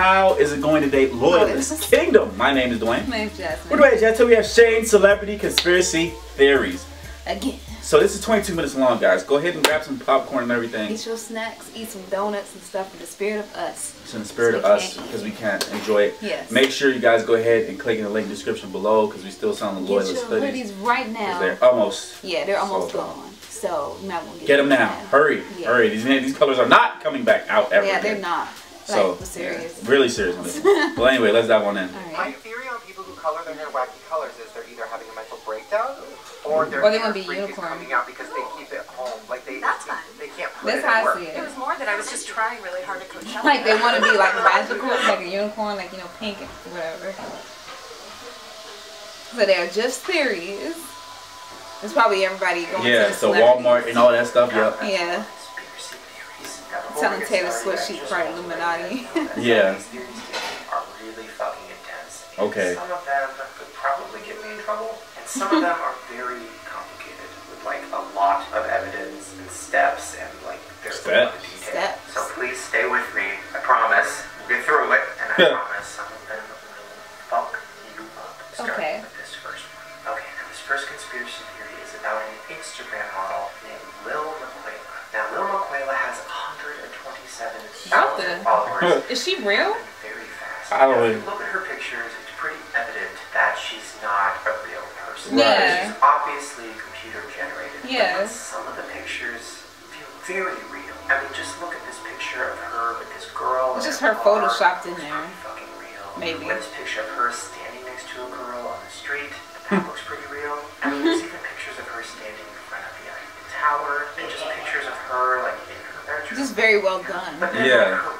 how is it going today, Loyalist oh, Kingdom? My name is Dwayne. My name's Jasmine. We're Dwayne Jasmine. We have Shane Celebrity Conspiracy Theories. Again. So this is 22 minutes long, guys. Go ahead and grab some popcorn and everything. Eat your snacks, eat some donuts and stuff in the spirit of us. It's in the spirit of So us because we can't enjoy it. Yes. Make sure you guys go ahead and click in the link description below because we still selling the Get your hoodies. hoodies right now. They're almost. Yeah, they're almost sold gone. So you might want to get, Get them now. Hurry. Yeah. Hurry. These, these colors are not coming back out ever Yeah, again. they're not. Like, So, we're serious. really serious on well, anyway, let's dive on in. All My theory on people who color their hair wacky colors is they're either having a mental breakdown or their Or they wanna be freak unicorn. coming out because they keep it home. Like they That's fine. they can't put That's it how I see It it. was more that I was just trying really hard to Coachella. Like they want to be like magical, like a unicorn, like you know, pink and whatever. So they're just theories. It's probably everybody going Yeah, to the so. Walmart and all that stuff. Yep. Yeah, Conspiracy theories. Now, before telling Taylor started, Swift she's just part Illuminati. Yeah. These are really fucking intense. Okay. Some of them could probably get me in trouble, and some of them are very complicated with like a lot of evidence and steps and like there's a lot of Steps? detail. Steps. So please stay with me. I promise. We'll get through it, and I Yeah. promise some of them will fuck you up. Starting Okay. with this first one. Okay, now this first conspiracy theory is about an Instagram Is she real? Very fast. I don't Now, really- look at her pictures, it's pretty evident that she's not a real person. Yeah. She's obviously computer generated. but Yeah. Some of the pictures feel very real. I mean, just look at this picture of her with this girl. It's in just a her car. photoshopped in It's there. fucking real. Maybe. Look at this picture of her standing next to a girl on the street. That looks pretty real. I mean, there's even pictures of her standing in front of the Eiffel Tower, and just pictures of her like in her bedroom. Just very well done. But then Yeah. like,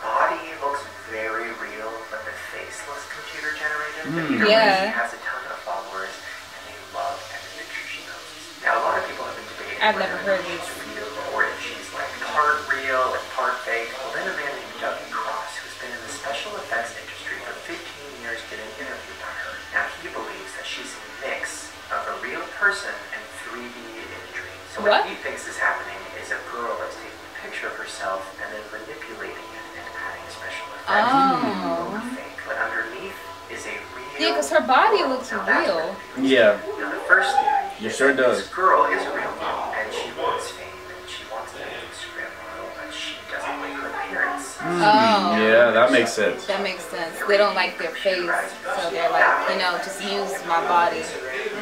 generated. Mm. Yeah. way, she has a ton of followers, and they love every picture she posts. Now, a lot of people have been debating I've whether never heard she's this. real or if she's like part real and part fake. Well, then a man named Dougie Cross, who's been in the special effects industry for 15 years, did an interview on her. Now, he believes that she's a mix of a real person and 3D imagery. So what, What? he thinks is happening is a girl that's taking a picture of herself and then manipulating it and adding special effects Oh. Yeah, 'cause her body looks Now, real. what Yeah. like. Now the first theory It is sure does. This girl is a real girl and she wants fame and she wants to be an Instagram model, but she doesn't like her appearance. Oh. Yeah, that makes sense. That makes sense. They don't like their face, so they're like, you know, just use my body.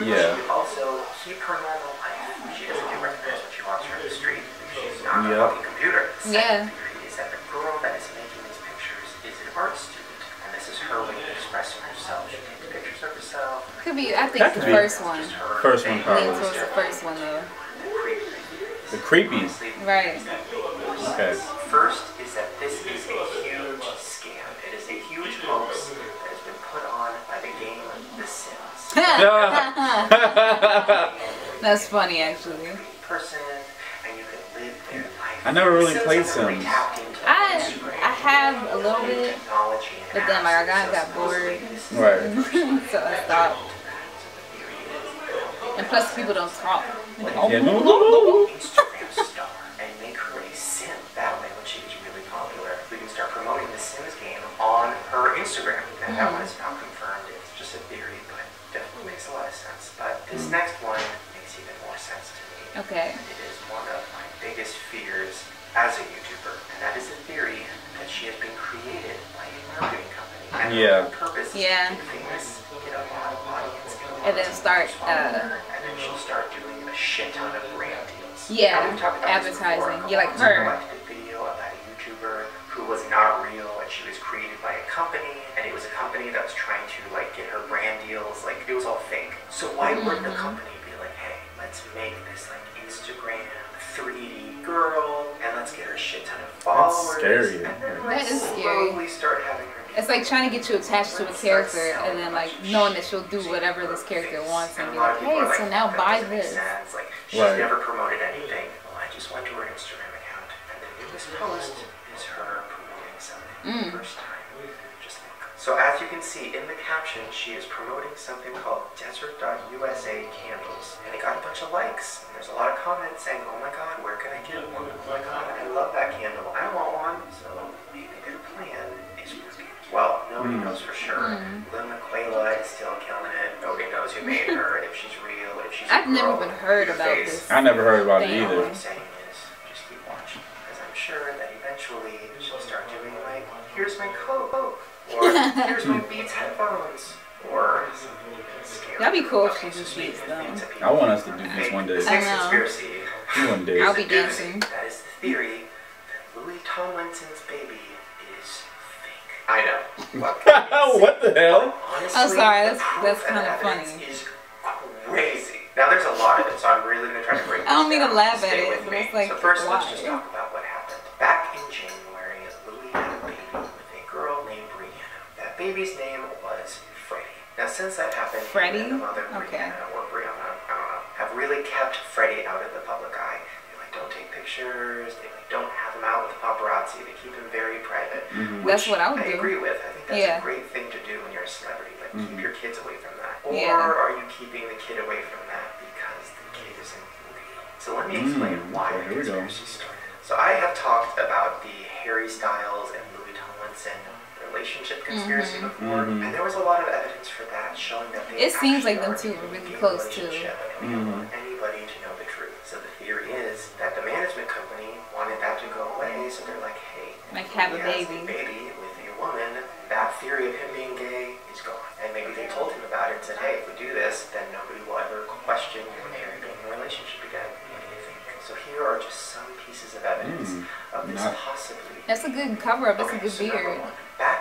Yeah. She also keep her normal life. She doesn't get recognized when she walks around the street. She's not Yep. a fucking computer. The Yeah. second theory is that the girl that is making these pictures is an art student, and this is her way of expressing herself. She takes pictures of herself. Could be. I think That could the be. first one. First one, thing. probably. Lean towards the first one though. The creepy The creepies. is that Right. Okay. First is that this is a huge scam. It is a huge hoax that has been put on by the game The Sims. That's funny actually. Person, and you can live their life. I never really played Sims. tapped into I Instagram, I have a little bit, but then like I got, got bored, Right. so I stopped. And plus people don't talk. Oh, yeah. no, no, no. Instagram and make her a sim. That way, she gets really popular, we can start promoting the Sims game on her Instagram. And that one is not confirmed. It's just a theory, but definitely makes a lot of sense. But this mm. next one makes even more sense to me. Okay. It is one of my biggest fears as a company. And Yeah. her purpose Yeah. to famous, get a lot of audience, get a lot And then start, uh, and then she'll start doing a shit ton of brand deals. Yeah, we've talked about advertising. before. Yeah, like her. I did a video about a YouTuber who was not real, and she was created by a company, and it was a company that was trying to like get her brand deals. Like it was all fake. So why wouldn't Mm-hmm. the company be like, hey, let's make this like Instagram 3D girl, and let's get her a shit ton of followers. scary. And then That let's scary. start having her. It's like trying to get you attached to a character and then like knowing that she'll do whatever this character wants and be like, hey, so now buy this. Sense. Like, she's Right. never promoted anything. Well, I just went to her Instagram account, and the newest post is her promoting something for Mm. first time. Just look. So as you can see in the caption, she is promoting something called Desert.usa candles, and it got a bunch of likes. And there's a lot of comments saying, "Oh my God, where can I get one? Oh my God, I love that candle. I want one." So maybe their plan is working. Well, nobody Hmm. knows for sure. Lil Miquela is still killing it. Nobody knows who made her, if she's real, if she's I've never even heard about face. this. I never heard about it Damn. All either. I'm saying is, just keep watching. Because I'm sure that eventually she'll start doing like, here's my coat, or here's my Beats headphones, or something. That'd be cool if Okay, she so did speaking Beats, though. I want us to do this one day. I know. Conspiracy. One day. I'll be is a doozy. dancing. That is the theory that Louis Tomlinson's baby is fake. I know. What? what the hell? Honestly, Oh, sorry, that's- that's kinda funny. Is crazy. Now there's a lot of it, so I'm really gonna try to break. I don't this mean to down. laugh at it, with but me. it's like, so first, let's just why? talk about baby's name was Freddie. Now, since that happened, he Freddie? and the mother Okay. Brianna or Brianna, I don't know, have really kept Freddie out of the public eye. They like don't take pictures. They like don't have him out with the paparazzi. They keep him very private. That's what I would I do. agree with. I think that's Yeah. a great thing to do when you're a celebrity. Like keep your kids away from that. Or Yeah. are you keeping the kid away from that because the kid isn't real? So let me explain Mm, why okay, the here we conspiracy started. So I have talked about the Harry Styles and Louis Tomlinson relationship conspiracy before, Mhm. and there was a lot of evidence for that showing that they It seems like them actually two are were really close, too. relationship, And we don't want anybody to know the truth. So the theory is that the management company wanted that to go away, so they're like, hey, Like, have a he has baby. baby with a woman, that theory of him being gay is gone. And maybe they told him about it and said, hey, if we do this, then nobody will ever question you and Harry being in a relationship again. What do you think? So here are just some pieces of evidence Mm, of this not- possibly. That's a good cover up. That's a good so number beard.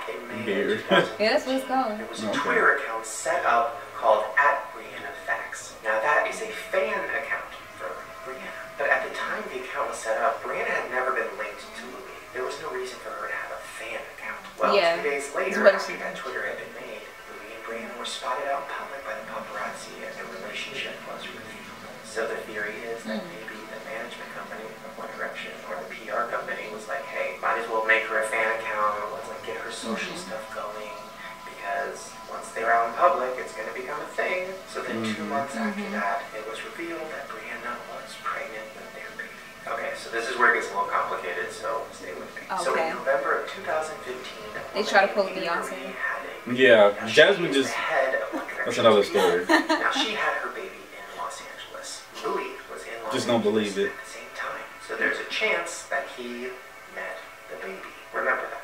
One, Back in May Beard. Yeah, that's what it's called. there was a Twitter account set up called at Brianna Facts. Now that is a fan account for Brianna. But at the time the account was set up, Brianna had never been linked to Louis. There was no reason for her to have a fan account. Well, Yeah, two days later, what after she that. Twitter had been made, Louis and Brianna were spotted out in public by the paparazzi and their relationship was revealed. So the theory is that Hmm. maybe the management company of One Direction or the PR public, it's going to become a thing. So then two months after Mm-hmm. that, it was revealed that Brianna was pregnant with their baby. Okay, so this is where it gets a little complicated, so stay with me. So in November of 2015, They try to pull Amy Beyonce. Marie had a Yeah, now, Jasmine just. the head of One That's another story. now she had her baby in Los Angeles. Louis was in Los Just don't Angeles believe it. at the same time. So there's a chance that he met the baby. Remember that.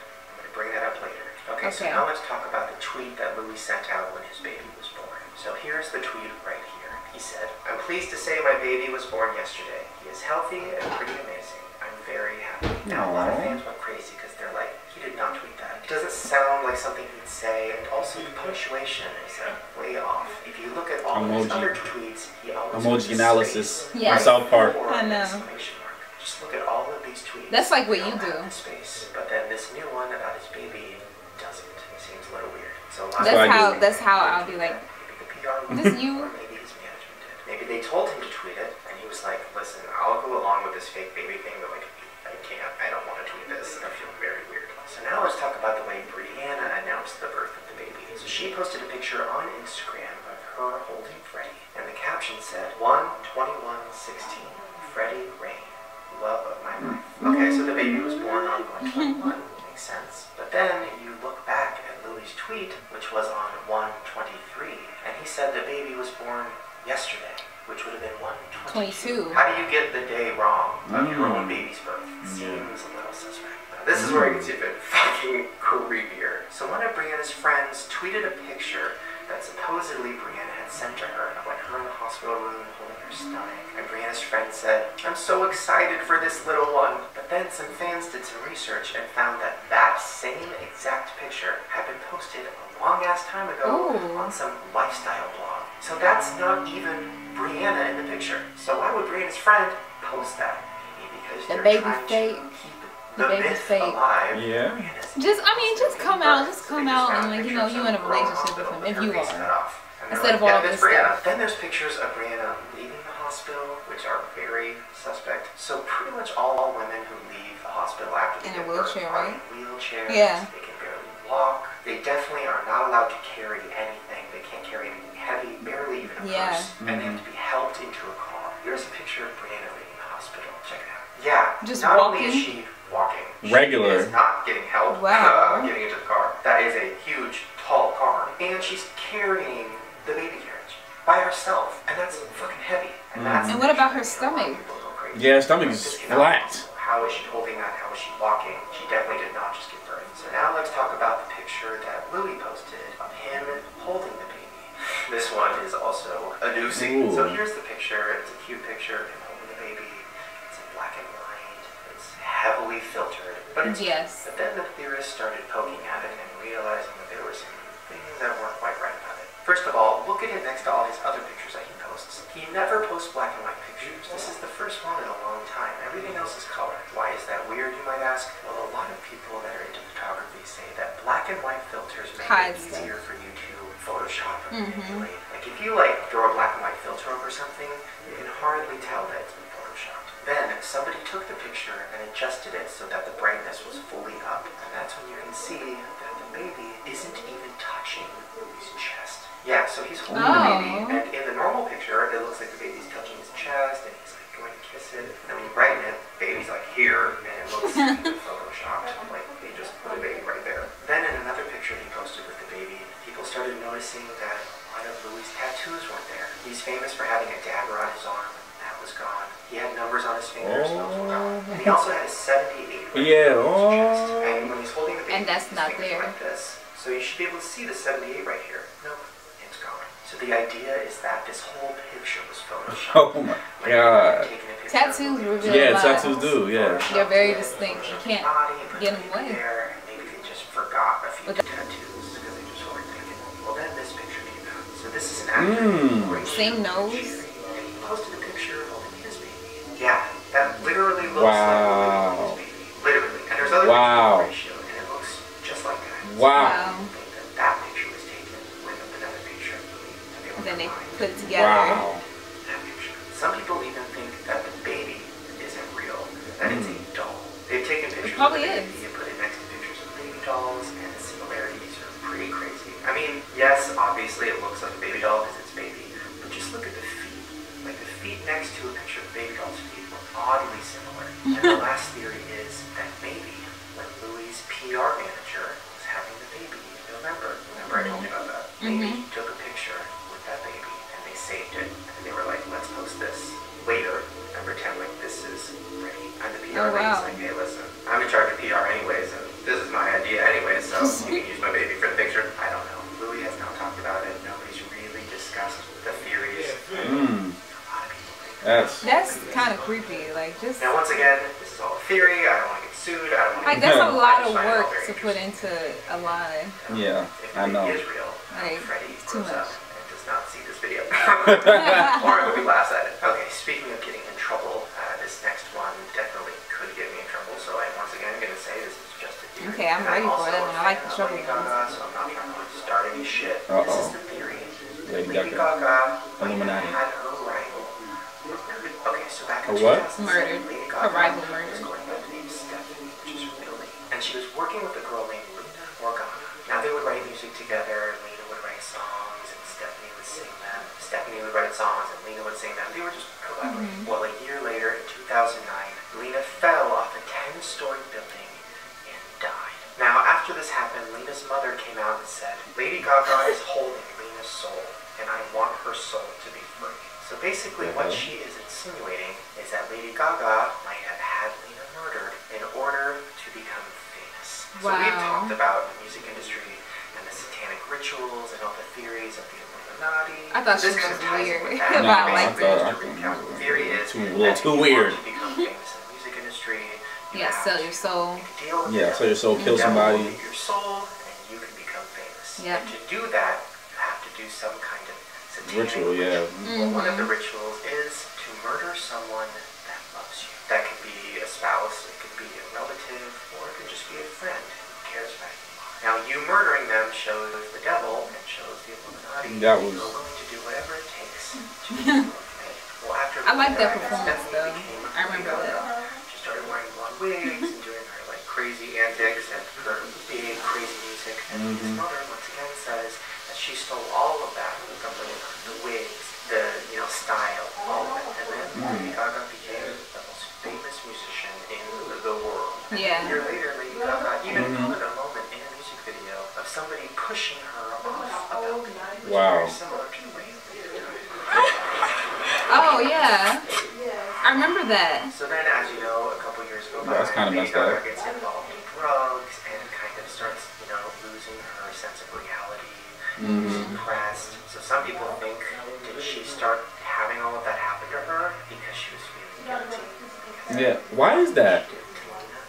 Okay, so now let's talk about the tweet that Louis sent out when his baby was born. So here's the tweet right here. He said, I'm pleased to say my baby was born yesterday. He is healthy and pretty amazing. I'm very happy. Now, a lot of fans went crazy because they're like, he did not tweet that. It doesn't sound like something he'd say, and also the punctuation is uh, way off. If you look at all of his other tweets, he always Emoji analysis space Yeah. South Park. I know. Just look at all of these tweets. That's like what you do. Space, but then this new one about his baby That's That's how. That's how I'll be like. This you? maybe his management did. Maybe they told him to tweet it, and he was like, "Listen, I'll go along with this fake baby thing, but like, I can't. I don't want to tweet this. I feel very weird." So now let's talk about the way Brianna announced the birth of the baby. So she posted a picture on Instagram of her holding Freddie, and the caption said, "1 21 16 Freddie Rain, love of my life." Okay, so the baby was born on 121. Makes sense. But then you look back tweet, which was on 123, and he said the baby was born yesterday, which would have been 122. 22. How do you get the day wrong of your Mm. own baby's birth? Seems a little suspect. Now, this is where it gets even fucking creepier. So one of Brianna's friends tweeted a picture that supposedly Brianna had sent to her like her in the hospital room holding her stomach. And Brianna's friend said, I'm so excited for this little one. But then some fans did some research and found that that same exact picture had been posted a long ass time ago Ooh. on some lifestyle blog. So that's not even Brianna in the picture. So why would Brianna's friend post that? Maybe because The trying fake. To keep The the, baby's myth fake. alive. Yeah. Just, I mean, just come out, just come out found and like, you know, you of in a relationship with him, if you face are. cut off. And they're Instead of all this stuff. Then there's pictures of Brianna leaving the hospital, which are very suspect. So pretty much all women who leave the hospital after they In a wheelchair, right? in wheelchairs. Yeah. They can barely walk. They definitely are not allowed to carry anything. They can't carry anything heavy, barely even a Yeah. purse. And they have mm-hmm. to be helped into a car. Here's a picture of Brianna leaving the hospital. Check it out. Yeah. Just not only is she walking, Regular. She is not getting help. Uh, wow. getting into the car. That is a huge, tall car. And she's carrying the baby carriage by herself. And that's fucking heavy. And mm-hmm. that's And what about her stomach? People go crazy. Yeah, her stomach is This cannot- flat. How is she holding that? How is she walking? She definitely did not just give birth. So now let's talk about the picture that Louis posted of him holding the baby. This one is also a doozy. Ooh. So here's the picture. It's a cute picture heavily filtered, but it's Yes. But then the theorists started poking at it and realizing that there were some things that weren't quite right about it. First of all, look at it next to all his other pictures that he posts. He never posts black and white pictures. This is the first one in a long time. Everything else is color. Why is that weird, you might ask? Well, a lot of people that are into photography say that black and white filters make Hides it them. easier for you to Photoshop and mm-hmm. manipulate. Like if adjusted it so that the brightness was fully up, and that's when you can see that the baby isn't even touching his chest. Yeah, so he's holding the baby, Oh. and in the normal picture, it looks like the baby's touching his chest, and he's like going to kiss it. And when you brighten it, baby's like here, and it looks photoshopped, like they just put a baby right there. Then in another picture he posted with the baby, people started noticing that a lot of Louis' tattoos weren't there. He's famous for having a dagger on his arm. That was gone. He had numbers on his fingers. Those were gone. And he also had a 78 right Yeah, there on his chest. oh. And when he's holding the baby, And that's his not there. Like this. So you should be able to see the 78 right here. Nope, it's gone. So the idea is that this whole picture was photoshopped. Oh my Like, god. taking a picture Tattoos Louis' reveal Yeah, a lot. tattoos do, yeah. They're very distinct. You can't body, them get 'em away. baby There, and maybe they just forgot a few the- tattoos because they just weren't thinking. Well, then this picture came out. So this is an actor. Mm. Ray Same nose. Yeah, that literally looks Wow. like holding his baby. Literally. And there's other Wow. pictures of Ray Sherry, and it looks just like that. Wow. Wow. Think that that picture was taken with another picture of Louis that they And then they combined. put it together. Wow. Some people even think that the baby isn't real, that it's a hmm. doll. They've taken pictures probably of the is. baby and put it next to pictures of baby dolls, and the similarities are pretty crazy. I mean, yes, obviously it looks like a baby doll because feet next to a picture of baby doll's feet look oddly similar. And the last theory is that maybe when Louis' PR manager was having the baby in November, remember I told you about that? Mm-hmm. Maybe he took a picture with that baby and they saved it. And they were like, let's post this later and pretend like this is ready. And the PR Oh, lady's like, hey, listen, I'm in charge of PR anyways, and this is my idea anyways, so you can use my baby That's That's kind of creepy. Like just now, once again, this is all a theory. I don't want to get sued. I don't want like that's a lot of work to put into a lie. yeah. If I know. baby is real, Like, Freddie it's too much. up and does not see this video. or I would laughs at it. Okay, speaking of getting in trouble, uh, this next one definitely could get me in trouble. So I'm once again going to say this is just a theory. Okay, I'm And ready for also it. a I like the fan of trouble Gaga, so I'm not trying to start any shit. This Uh-oh. is the theory. Lady Lady Gaga. Gaga Illuminati. Had her rival murdered. Okay, so back in what? 2007, Murdered. Lady Her Gaga rival was murdered. going by the name Stephanie, which is her middle name. And she was working with a girl named Lina Morgana. Now they would write music together, and Lina would write songs, and Stephanie would sing them. Stephanie would write songs, and Lina would sing them. They were just collaborating. Well, a year later, in 2009, Lina fell off a 10-story building and died. Now, after this happened, Lina's mother came out and said, Lady Gaga is holding Lina's soul, and I want her soul to be free. So basically, what Mhm. she is insinuating is that Lady Gaga might have had Lina murdered in order to become famous. So we've talked about the music industry and the satanic rituals and all the theories of the Illuminati. I thought this she kind was of ties in weird, with that. but I Basically, liked just her. to recap, the theory is Too- a little too weird. want to become famous in the music industry, you Yeah, sell your soul. make a deal with Yeah, sell your soul, kill The devil will somebody. your soul, and you can become famous. Yeah. And to do that, you have to do some kind of satanic Ritual, yeah. Well, one of the mm-hmm. rituals is to murder someone Well, after I like that performance, Oh yeah. I remember that. So then, as you know, a couple years go by, That's kinda Lady messed up. Gets involved in drugs and kind of starts, you know, losing her sense of reality, Mm-hmm. depressed. So some people think, did she start having all of that happen to her because she was feeling guilty? Yeah. Why is that?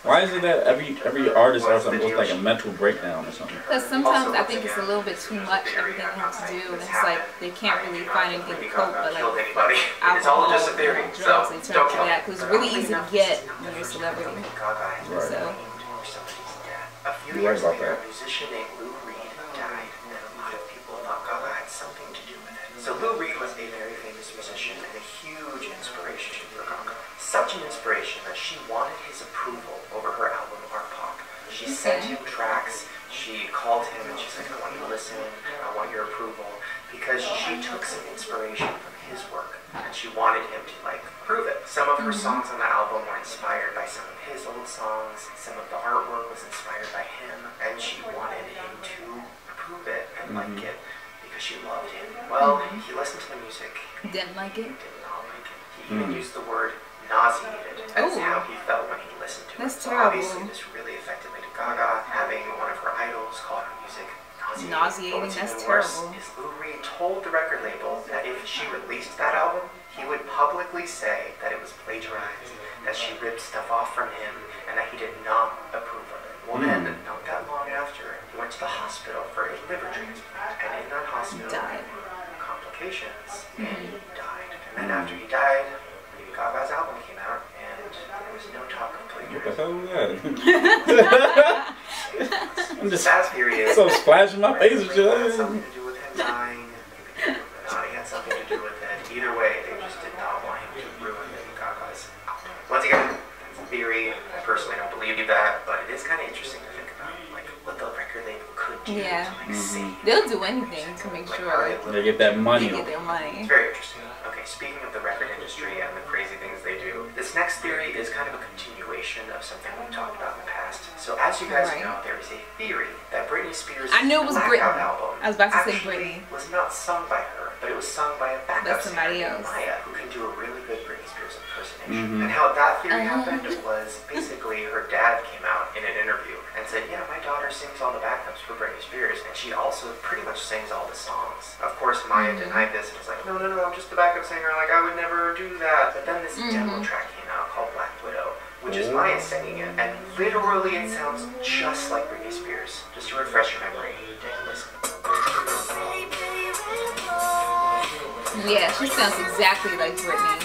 Why is it that every every artist has something with like a mental breakdown or something? Because sometimes I think it's a little bit too much everything they have to do, and it's like they can't really find anything to cope, but killed like anybody. It's all alcohol, just a theory. drugs, So they turn don't to kill that because it's really easy to get this is not when you're a celebrity. Lady Gaga has been So- blamed for somebody's death. A few You're right years about later, that. a musician named Lou Reed died, and a lot of people thought Gaga had something to do with it. So Lou Reed was a very famous musician and a huge inspiration for Gaga. Such an inspiration that she wanted his approval over her album Art Pop. She sent him tracks. She called him and she's like, I want you to listen. I want your approval. Because she took some inspiration from his work and she wanted him to like prove it. Some of her mm-hmm. songs on the album were inspired by some of his old songs. Some of the artwork was inspired by him and she wanted him to approve it and like mm-hmm. it because she loved him. Well, mm-hmm. he listened to the music. Didn't like it. He Did not like it. He even used the word nauseated as Ooh. how he felt when he listened to That's it. So terrible. obviously this really affected Lady Gaga, having one of her idols call her music nauseating. Nauseating, But what's that's even worse terrible. Is Lou Reed told the record label that if she released that album, he would publicly say that it was plagiarized, that she ripped stuff off from him, and that he did not approve of it. Well, then, mm. not that long after, he went to the hospital for a liver transplant, and in that hospital, Died. complications, and he mm-hmm. died. And then after he died, What the hell is that? I'm The just sad theory is, so splashing my face and It had something to do with him dying. Not had something to do with it. Either way, they just did not want him to ruin Lady Gaga's. Once again, it's a theory. I personally don't believe that, but it is kind of interesting to think about, like what the record label could do Yeah. to like save. They'll do anything to make like, sure They get that they money. get their money. It's very interesting. Okay, speaking of the record industry and the crazy things they do, this next theory is kind of a continuation of something we've talked about in the past. So as you guys Right. know, there is a theory that Britney Spears' I knew it was Blackout Britney. album I was about to say actually Britney. was not sung by her, but it was sung by a backup That's somebody singer else. Maya, who can do a really good Britney Spears impersonation. Mm-hmm. And how that theory Uh-huh. happened was basically her dad came out in an interview and said, "Yeah, my daughter sings all the backups for Britney Spears, and she also pretty much sings all the songs." Of course, Maya Mm-hmm. denied this and was like, "No, no, no, I'm just the backup singer. Like I would never do that." But then this demo Mm-hmm. track came out called Black Widow, which is Maya singing it, and literally it sounds just like Britney Spears. Just to refresh your memory, take a listen. Yeah, she sounds exactly like Britney.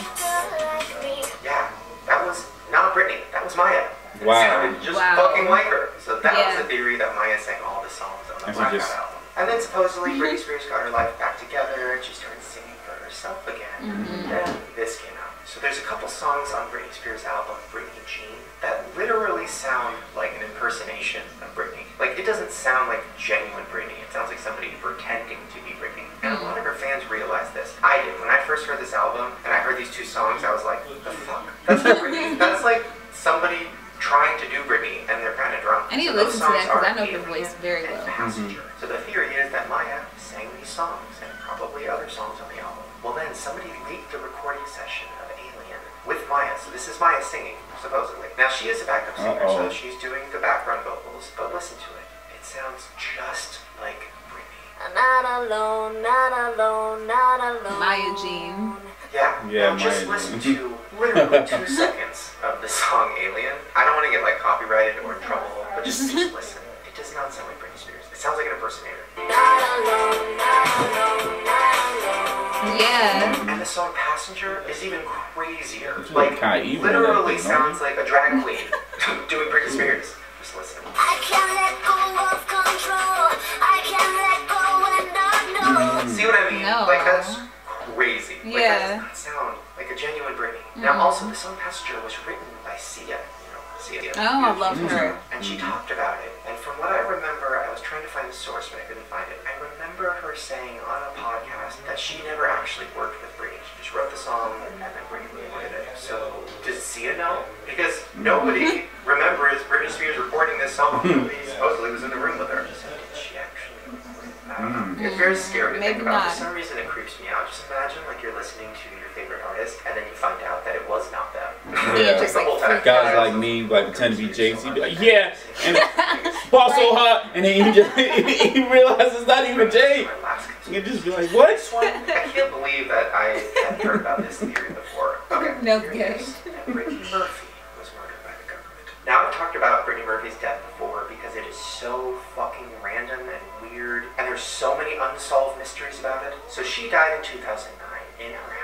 Yeah, that was not Britney. That was Maya. It Wow. sounded just Wow. fucking like her. So that Yeah. was the theory that Maya sang all the songs on the And she Blackout just- album. And then supposedly mm-hmm. Britney Spears got her life back together and she started singing for herself again. Mm-hmm. And then this came out. So there's a couple songs on Britney Spears' album, Britney Jean, that literally sound like an impersonation of Britney. Like it doesn't sound like genuine Britney. It sounds like somebody pretending to be Britney. And a mm. lot of her fans realized this. I did. When I first heard this album and I heard these two songs, I was like, the fuck? That's not Britney. That's like somebody trying to do Britney and they're kind of drunk. I need to So those listen to that songs 'cause I know the voice very and well. Passenger. Mm-hmm. So the theory is that Maya sang these songs and probably other songs on the album. Well then somebody leaked the recording session of Alien with Maya. So this is Maya singing, supposedly. Now she is a backup singer, so Uh-oh. she's doing the background vocals, but listen to it. It sounds just like Britney. I'm uh, Not alone, not alone, not alone. Maya Jean. Yeah. Yeah, now just Maya listen Jane. to literally two seconds of the song Alien. I don't want to get like copyrighted or in trouble, but just, just listen. It does not sound like Britney Spears. It sounds like an impersonator. Yeah. And the song Passenger is even crazier. It's Like, kinda evil literally everything, sounds like a drag queen doing Britney Spears. Just listen. I can't let go of control. I can't let go and not know. See what I mean? No. Like, that's crazy. Like, that Yeah. does not sound like a genuine Britney. Now, mm-hmm. also, the song Passenger was written by Sia. You know, Sia. Oh, I love her. And she mm-hmm. talked about it. And from what I remember, I was trying to find the source, but I couldn't find it. I remember her saying on a podcast that she never actually worked with Britney. She just wrote the song and then Britney recorded it. So does Sia know? Because nobody mm-hmm. remembers Britney Spears recording this song. Nobody supposedly was in the room with her. So did she actually Mm. It's very scary to Maybe think about. not. For some reason, it creeps me out. Just imagine like you're listening to your favorite and then you find out that it was not them. Yeah. just like The whole time. Guys like me, like pretend to be Jay Z, be like, yeah, and ball so hot, and then he just he realizes it's not even Jay. My last concern. You just be like, what? This I can't believe that I hadn't heard about this theory before. Okay. No here it kidding. is. That Brittany Murphy was murdered by the government. Now, I've talked about Brittany Murphy's death before because it is so fucking random and weird, and there's so many unsolved mysteries about it. So she died in 2009 in her house.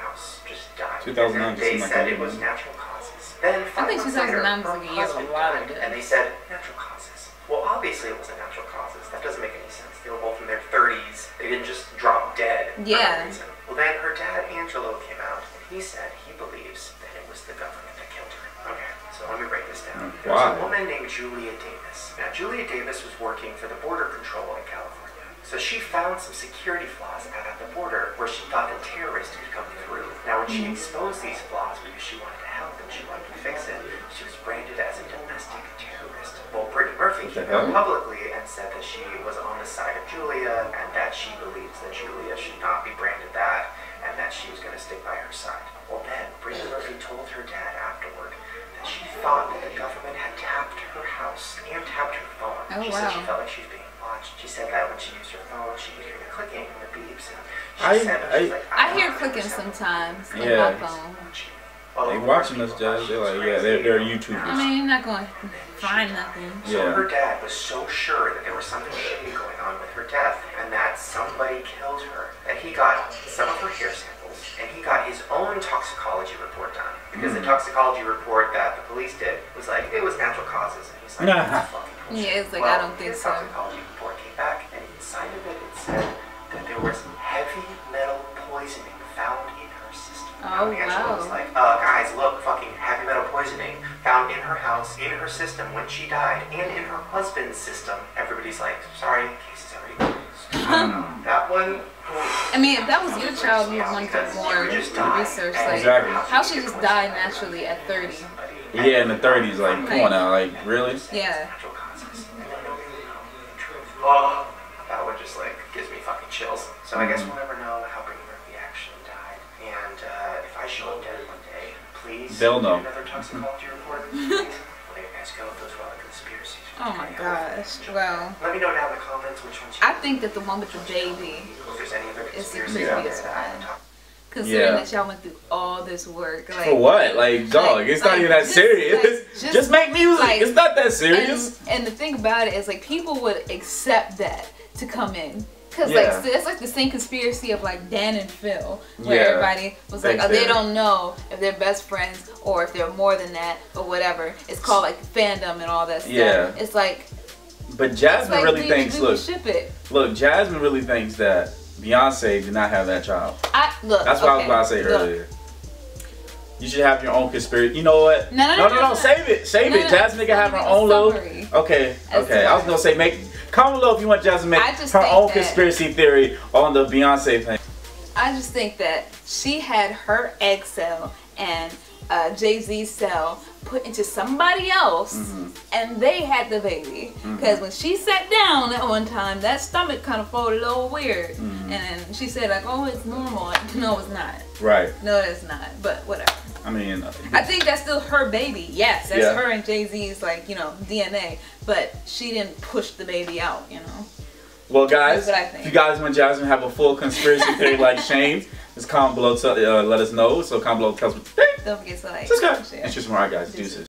Just died. 2009 they seemed like said it was natural causes. Then I think months 2009 was her like a year of a husband lot of died, deaths. And they said natural causes. Well, obviously it wasn't natural causes. That doesn't make any sense. They were both in their 30s. They didn't just drop dead. Yeah. Well, then her dad, Angelo, came out and he said he believes that it was the government that killed her. Okay, so let me break this down. There was Why? a woman named Julia Davis. Now, Julia Davis was working for the Border Control in California. So she found some security flaws out at the border where she thought a terrorist could come through. Now, when she exposed these flaws because she wanted to help and she wanted to fix it, she was branded as a domestic terrorist. Well, Brittany Murphy came out publicly and said that she was on the side of Julia and that she believes that Julia should not be branded that and that she was going to stick by her side. Well, then Brittany Murphy told her dad afterward that she thought that the government had tapped her house and tapped her phone. Oh, she said she felt like she was being watched. She said that when she used her phone, she could hear the clicking and the beeps. And she I- said that she was I- like, I hear clicking sometimes in Yeah. my phone. Well, They of watching us, people Jazz. They're like, yeah, they're, crazy. they're YouTubers. I mean, you're not going to find nothing. So Yeah. her dad was so sure that there was something shady going on with her death and that somebody killed her that he got some of her hair samples and he got his own toxicology report done. Because the hmm. toxicology report that the police did was like, it was natural causes. And he's like, Nah. fucking bullshit. Yeah, it's like, I don't think so. toxicology report came back and inside of it it said that there was heavy metal poisoning found in her system. Oh, Now, Angelo was wow. like, uh, guys, look, fucking heavy metal poisoning found in her house, in her system when she died, and in her husband's system. Everybody's like, sorry, case is already closed. I don't know. That one. I mean, if that was your child, you'd want to do more research. Like, Exactly. how she just died naturally at 30? Yeah, in the 30s, like, come on now, like, really? Yeah. Natural causes. And they don't really know the truth. Oh, that one just like gives me fucking chills. So I guess we'll never know how Brittany Murphy actually died. And uh, if I show up dead one day, please They'll know. do another toxicology report. Please. Well, there you guys go. Those were all the conspiracies. Oh my gosh. Well, Let me know down in the comments which ones you I think that the one with the baby, if there's any other It's the conspiracies Yeah. out there that I haven't talked considering Yeah. that y'all went through all this work, like For what? Like, dog, like- it's not like, even that just- serious. like, just, just, make music. like- it's not that serious. And, and the thing about it is, like, people would accept that to come in. Cause Yeah. like it's like the same conspiracy of like Dan and Phil, where Yeah. everybody was like, oh, they don't know if they're best friends or if they're more than that or whatever. It's called like fandom and all that stuff. Yeah. It's like, but Jasmine like really we, thinks, we look, ship it. look, Jasmine really thinks that Beyonce did not have that child. I look. That's what I was about to say look. earlier. You should have your own conspiracy. You know what? No, no, no, no, no, no, no. Save it, save it. Jasmine can have her own a little. Okay, okay. I was gonna say make comment below if you want Jasmine make just her own conspiracy theory on the Beyonce thing. I just think that she had her egg cell and uh, Jay Z's cell put into somebody else, Mm-hmm. and they had the baby. Because when she sat down at one time, that stomach kind of folded a little weird, Mm-hmm. and then she said like, "Oh, it's normal." No, it's not. Right. No, it's not. But whatever. I mean, uh, I think that's still her baby. Yes, that's Yeah. her and Jay Z's like you know DNA. But she didn't push the baby out. You know. well, guys, That's what I think. if you guys want Jasmine to have a full conspiracy theory like Shane, just comment below. To, uh, let us know. So comment below. Tell us what you think. Don't forget to like, Subscribe. share. And choose more. Guys. Deuces.